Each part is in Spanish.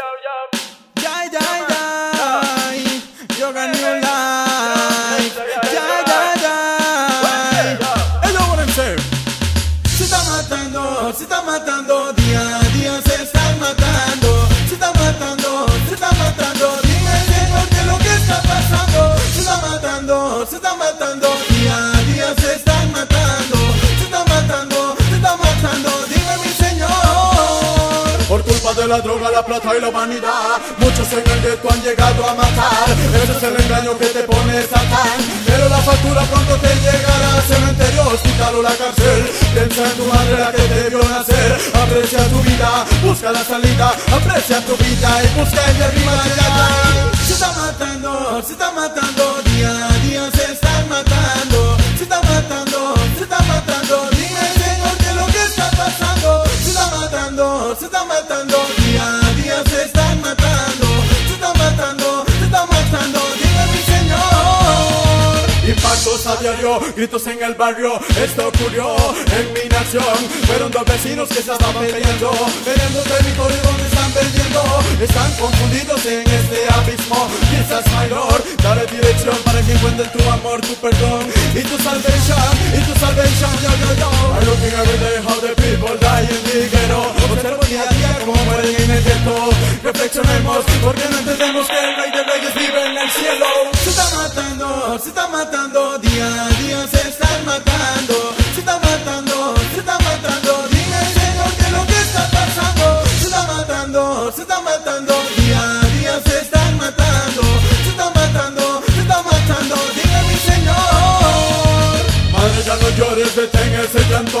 Jai, jai, jai. Yoga New Life. Jai, jai, jai. Es lo what I'm saying. Se está matando, se está matando, día a día se están matando. Se está matando, se está matando. Dime, Señor, qué es lo que está pasando. Se está matando, se está matando, la droga, la plata y la humanidad. Muchos en el gueto han llegado a matar. Ese es el engaño que te pone Satán Pero la factura pronto te llegará Cementerio, hospital o la cárcel. Piensa en tu madre la que te vio nacer. Aprecia tu vida, busca la salida. Aprecia tu vida y busca el de arriba allá Se está matando, se está matando, día a día se están matando, se está matando, se está matando, dime Señor lo que está pasando, se está matando, se está matando, Impactos a diario, gritos en el barrio Esto ocurrió en mi nación. Fueron dos vecinos que se estaban peleando Peleando territorio donde están perdiendo. Están confundidos en este abismo. Quizás mayor, dale dirección Para que encuentren tu amor, tu perdón Y tu salvation, y tu salvation. Yo, yo, yo. Looking every day how the people die in the Porque no entendemos que el rey de reyes vive en el cielo. Se está matando, se está matando, día a día se están matando, se está matando, se está matando, dime Señor qué es lo que está pasando, se está matando, se está matando, día a día se están matando, se está matando, se está matando, dime mi Señor. Madre ya no llores, detén ese llanto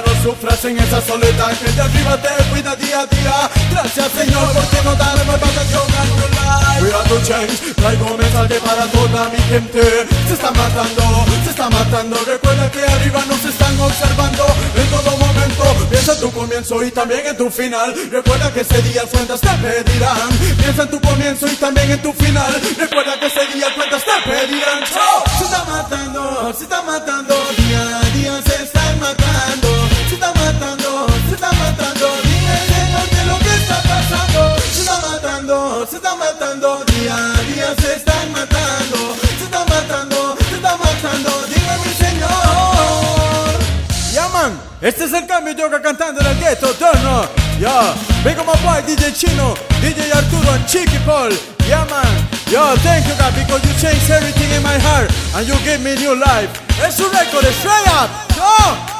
No sufras en esa soledad Que de arriba te cuida día a día. Gracias Señor porque no darme más atención a tu life We are to change, traigo mensaje para toda mi gente. Se está matando, se está matando. Recuerda que arriba nos están observando. En todo momento, piensa en tu comienzo y también en tu final. Recuerda que ese día cuentas te pedirán. Piensa en tu comienzo y también en tu final. Recuerda que ese día cuentas te pedirán. Se está matando, se está matando, se está matando, día a día se están matando, se está matando, se está matando, mi Señor. Yeah man, este es el cambio yoga cantando en el ghetto, turno. On my boy DJ Chino, DJ Arturo and Chiqui Paul. Yeah man, yo thank you God because you changed everything in my heart and you gave me new life. Es un record, straight up. Yo.